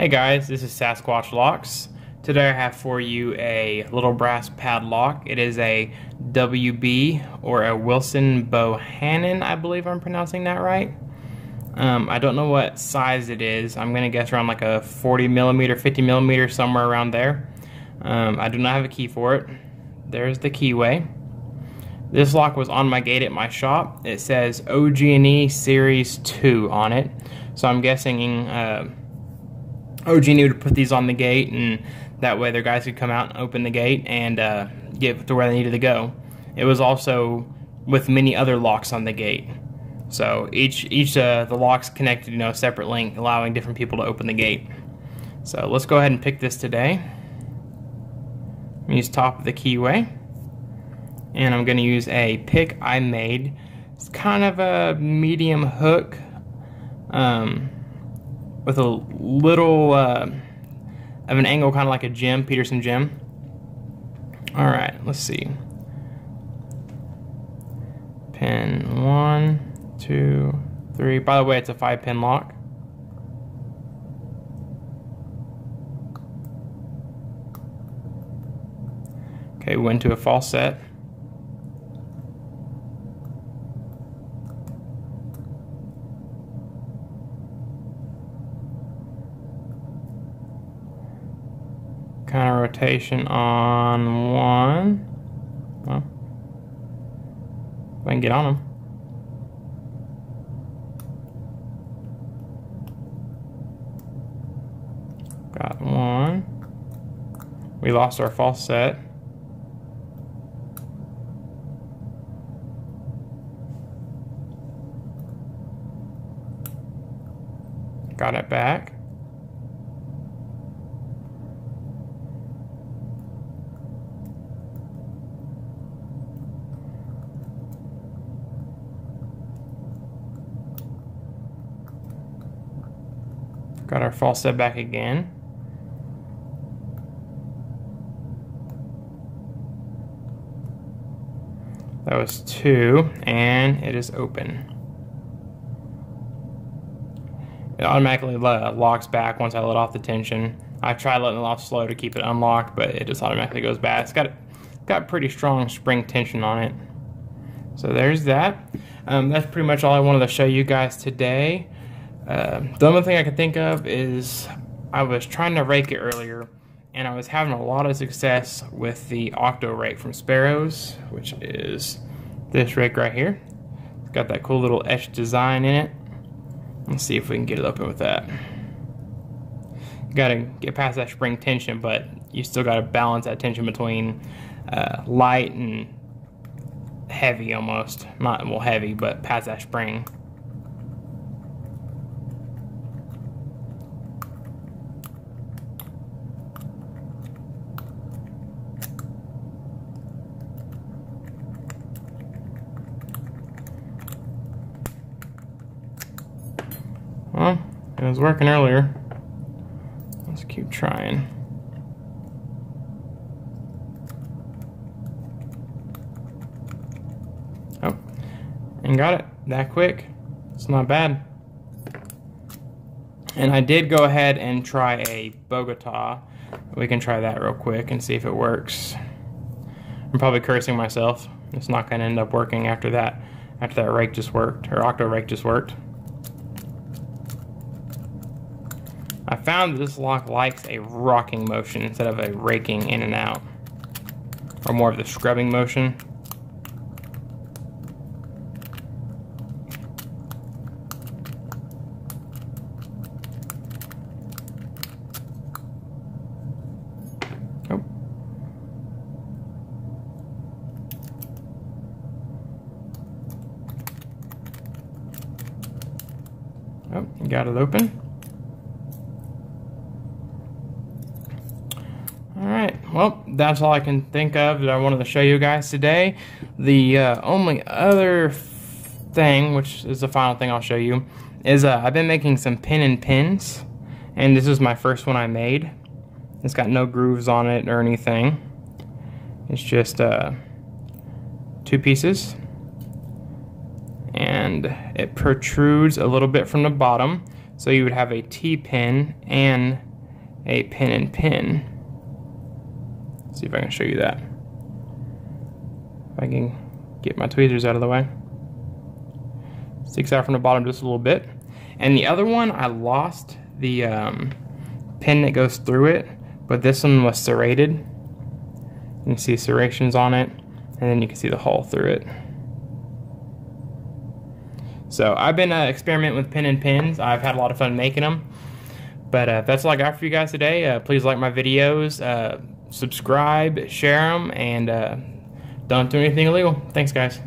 Hey guys, this is Sasquatch Locks. Today I have for you a little brass padlock. It is a WB or a Wilson Bohannan, I believe I'm pronouncing that right. Um, I don't know what size it is. I'm to guess around like a 40 millimeter, 50 millimeter, somewhere around there. Um, I do not have a key for it. There's the keyway. This lock was on my gate at my shop. It says OG&E Series 2 on it. So I'm guessing uh, OG&E would put these on the gate and that way their guys could come out and open the gate and uh, get to where they needed to go. It was also with many other locks on the gate. So each each uh, the locks connected, you know, separate link, allowing different people to open the gate. So let's go ahead and pick this today. Use top of the keyway, and I'm going to use a pick I made. It's kind of a medium hook, um, with a little uh, of an angle, kind of like a gem, Peterson gem. All right, let's see. Pin one two, three. By the way, it's a five pin lock. Okay, we went to a false set. Counter rotation on one. Well, if I can get on them. Got one. We lost our false set. Got it back. Got our false set back again. That was two, and it is open. It automatically locks back once I let off the tension. I tried letting it off slow to keep it unlocked, but it just automatically goes back. It's got got pretty strong spring tension on it. So there's that. Um, that's pretty much all I wanted to show you guys today. Uh, the only thing I could think of is I was trying to rake it earlier and I was having a lot of success with the Octo rake from Sparrows, which is this rake right here. It's got that cool little etched design in it. Let's see if we can get it open with that. Gotta get past that spring tension, but you still gotta balance that tension between uh, light and heavy almost. Not, well, heavy, but past that spring. Well, it was working earlier. Let's keep trying. Oh, and got it that quick. It's not bad. And I did go ahead and try a Bogota. We can try that real quick and see if it works. I'm probably cursing myself. It's not going to end up working after that. After that rake just worked, or octo rake just worked. I found that this lock likes a rocking motion instead of a raking in and out. Or more of the scrubbing motion. Oh. Oh, got it open. Well, that's all I can think of that I wanted to show you guys today. The uh, only other thing, which is the final thing I'll show you, is uh, I've been making some pin and pins, and this is my first one I made. It's got no grooves on it or anything. It's just uh, two pieces, and it protrudes a little bit from the bottom, so you would have a T-pin and a pin and pin. See if I can show you that. If I can get my tweezers out of the way. Sticks out from the bottom just a little bit. And the other one, I lost the um, pin that goes through it, but this one was serrated. You can see serrations on it, and then you can see the hole through it. So I've been uh, experimenting with pin and pins. I've had a lot of fun making them. But uh, that's all I got for you guys today. Uh, please like my videos, uh, subscribe, share them, and uh, don't do anything illegal. Thanks, guys.